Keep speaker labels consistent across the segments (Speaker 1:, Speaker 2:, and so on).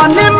Speaker 1: 원님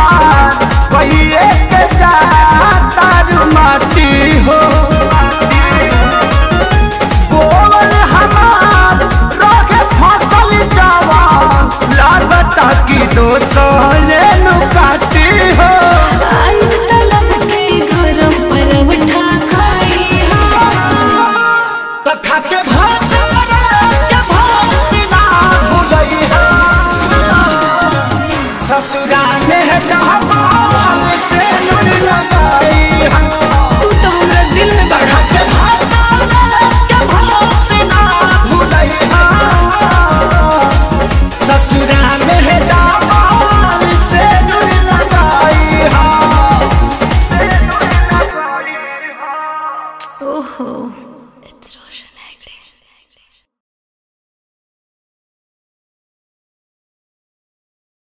Speaker 1: सो
Speaker 2: go.